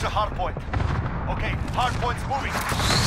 to hardpoint. Okay, hardpoint's moving.